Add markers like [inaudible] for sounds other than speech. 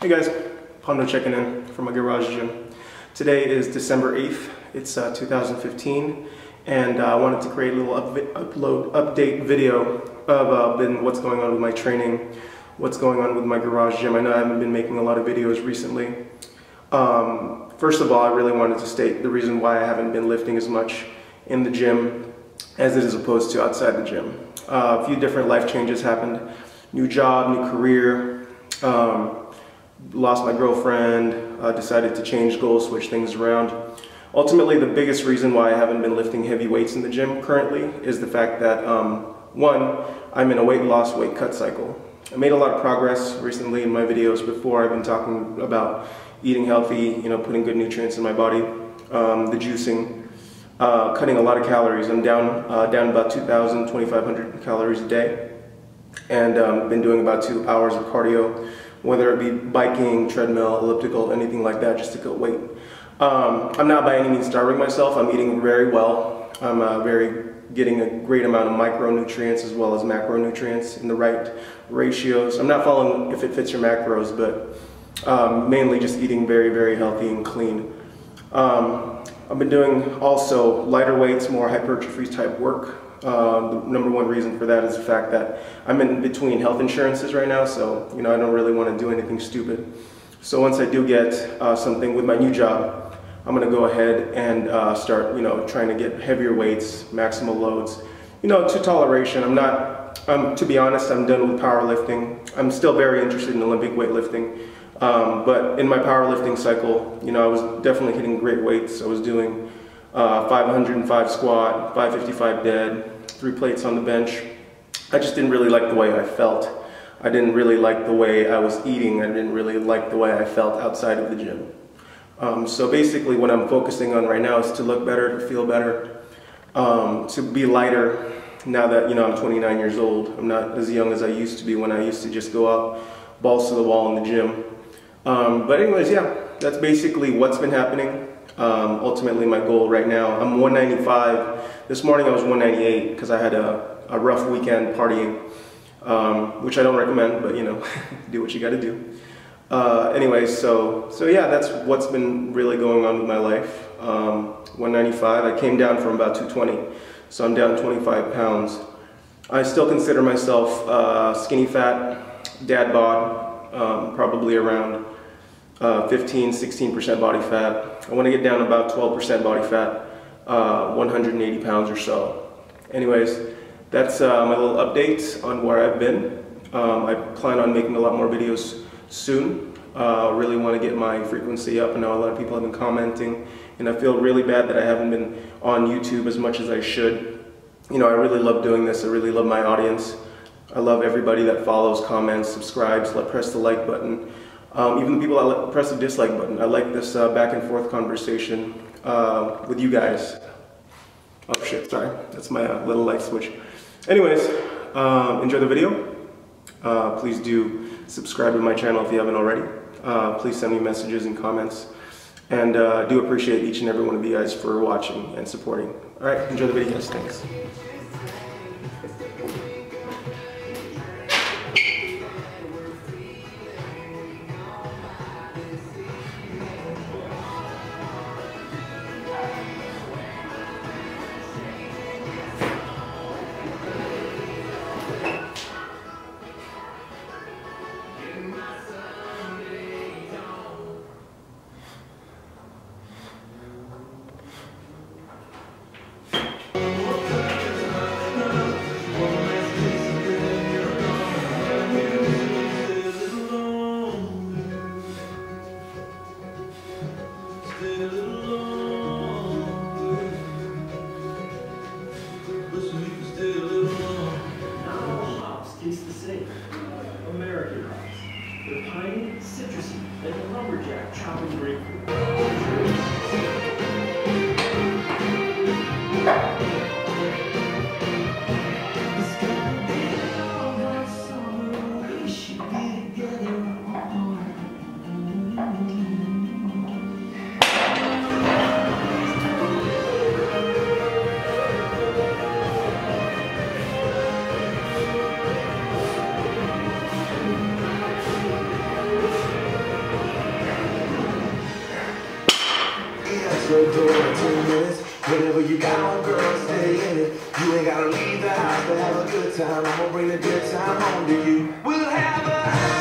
Hey guys, Pando checking in from my garage gym. Today is December 8th, it's uh, 2015, and uh, I wanted to create a little up upload update video of uh, what's going on with my training, what's going on with my garage gym. I know I haven't been making a lot of videos recently. Um, first of all, I really wanted to state the reason why I haven't been lifting as much in the gym as it is opposed to outside the gym. Uh, a few different life changes happened. New job, new career, um, lost my girlfriend, uh, decided to change goals, switch things around. Ultimately, the biggest reason why I haven't been lifting heavy weights in the gym currently is the fact that, um, one, I'm in a weight loss, weight cut cycle. I made a lot of progress recently in my videos before. I've been talking about eating healthy, you know, putting good nutrients in my body, um, the juicing, uh, cutting a lot of calories. I'm down, uh, down about 2,000, 2,500 calories a day, and um, been doing about two hours of cardio whether it be biking, treadmill, elliptical, anything like that, just to cut weight. Um, I'm not by any means starving myself. I'm eating very well. I'm uh, very getting a great amount of micronutrients as well as macronutrients in the right ratios. I'm not following if it fits your macros, but um, mainly just eating very, very healthy and clean. Um, I've been doing also lighter weights, more hypertrophy type work. Uh, the number one reason for that is the fact that I'm in between health insurances right now, so you know I don't really want to do anything stupid. So once I do get uh, something with my new job, I'm going to go ahead and uh, start, you know, trying to get heavier weights, maximal loads, you know, to toleration. I'm not, um, to be honest, I'm done with powerlifting. I'm still very interested in Olympic weightlifting, um, but in my powerlifting cycle, you know, I was definitely hitting great weights. I was doing uh, 505 squat, 555 dead, three plates on the bench. I just didn't really like the way I felt. I didn't really like the way I was eating. I didn't really like the way I felt outside of the gym. Um, so basically what I'm focusing on right now is to look better, to feel better, um, to be lighter now that you know I'm 29 years old. I'm not as young as I used to be when I used to just go out balls to the wall in the gym. Um, but anyways, yeah, that's basically what's been happening. Um, ultimately, my goal right now, I'm 195. This morning I was 198 because I had a, a, rough weekend partying, um, which I don't recommend, but you know, [laughs] do what you got to do. Uh, anyways, so so yeah, that's what's been really going on with my life. Um, 195. I came down from about 220, so I'm down 25 pounds. I still consider myself uh, skinny fat, dad bod, um, probably around uh, 15, 16% body fat. I want to get down about 12% body fat, uh, 180 pounds or so. Anyways, that's uh, my little update on where I've been. Um, I plan on making a lot more videos soon. Uh, really want to get my frequency up. I know a lot of people have been commenting, and I feel really bad that I haven't been on YouTube as much as I should. You know, I really love doing this. I really love my audience. I love everybody that follows, comments, subscribes, let press the like button. Um, even the people that press the dislike button. I like this uh, back and forth conversation uh, with you guys. Oh shit, sorry. That's my uh, little light switch. Anyways, um, enjoy the video. Uh, please do subscribe to my channel if you haven't already. Uh, please send me messages and comments. And uh, I do appreciate each and every one of you guys for watching and supporting. All right, enjoy the video guys. Thanks. Chopping grapefruit. your door in minutes. Whatever you got on, girl, stay in it. You ain't gotta leave the house to have a good time. I'm gonna bring the good time home to you. We'll have a